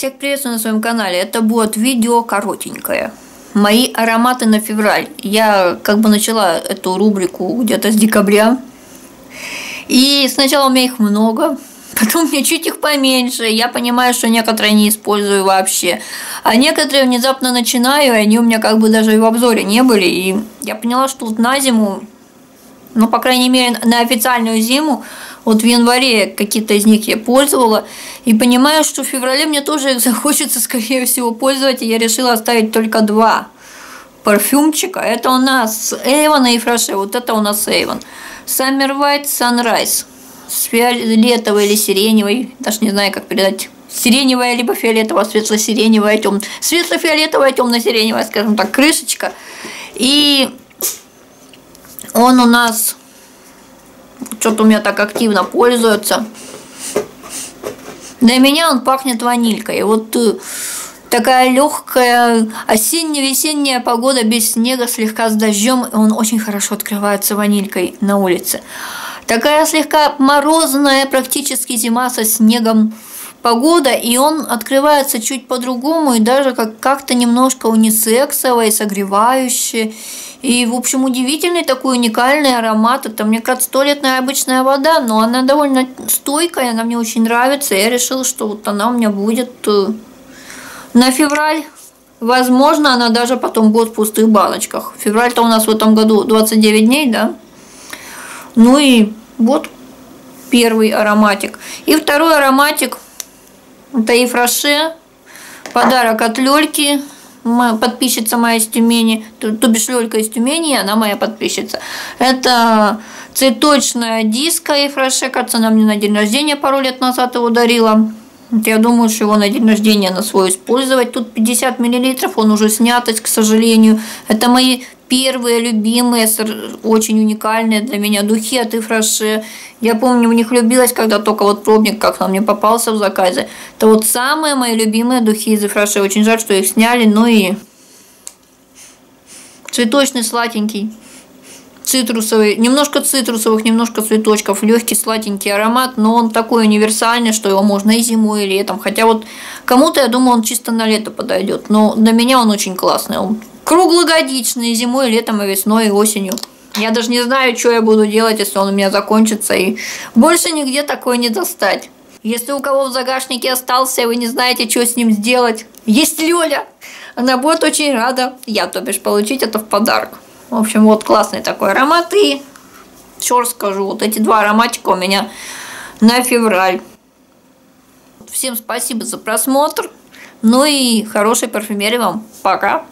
Всех приветствую на своем канале. Это будет видео коротенькое. Мои ароматы на февраль. Я как бы начала эту рубрику где-то с декабря. И сначала у меня их много, потом мне чуть их поменьше. Я понимаю, что некоторые не использую вообще. А некоторые внезапно начинаю, и они у меня как бы даже и в обзоре не были. И я поняла, что вот на зиму, ну, по крайней мере, на официальную зиму, вот в январе какие-то из них я пользовала. И понимаю, что в феврале мне тоже их захочется, скорее всего, пользовать. И я решила оставить только два парфюмчика. Это у нас Avon и Фраше. Вот это у нас Avon. Summer White Sunrise. С фиолетовой или сиреневой. Даже не знаю, как передать сиреневая, либо фиолетовая, светло-сиреневая, тем... светло-фиолетовая, темно-сиреневая, скажем так, крышечка. И он у нас что-то у меня так активно пользуется. Для меня он пахнет ванилькой. Вот э, такая легкая осенне-весенняя погода без снега, слегка с дождем, он очень хорошо открывается ванилькой на улице. Такая слегка морозная, практически зима со снегом погода, и он открывается чуть по-другому, и даже как- как-то немножко унисексовый, согревающий. И, в общем, удивительный такой уникальный аромат. Это, мне кажется, туалетная обычная вода, но она довольно стойкая, она мне очень нравится. Я решила, что вот она у меня будет э, на февраль. Возможно, она даже потом будет в пустых баночках. Февраль-то у нас в этом году 29 дней, да? Ну и вот первый ароматик. И второй ароматик – это Ефраше. Подарок от Лёльки подписчица моя из Тюмени, то, то бишь Лёлька из Тюмени, она моя подписчица. Это цветочная диска и фреше, кажется, она мне на день рождения пару лет назад его дарила. Я думаю, что его на день рождения на свой использовать. Тут 50 миллилитров, он уже снят, к сожалению. Это мои первые любимые, очень уникальные для меня духи от Ифраше. Я помню, в них влюбилась, когда только вот пробник как нам мне попался в заказе. Это вот самые мои любимые духи из Ифраше. Очень жаль, что их сняли, ну и цветочный, сладенький цитрусовый, немножко цитрусовых, немножко цветочков, легкий сладенький аромат, но он такой универсальный, что его можно и зимой, и летом. Хотя вот кому-то, я думаю, он чисто на лето подойдет, но для меня он очень классный. Он круглогодичный, зимой, летом, и весной, и осенью. Я даже не знаю, что я буду делать, если он у меня закончится, и больше нигде такой не достать. Если у кого в загашнике остался, и вы не знаете, что с ним сделать, есть Лёля. Она будет очень рада, я, то бишь, получить это в подарок. В общем, вот классный такой аромат. И еще раз скажу, вот эти два ароматика у меня на февраль. Всем спасибо за просмотр. Ну и хорошей парфюмерии вам. Пока.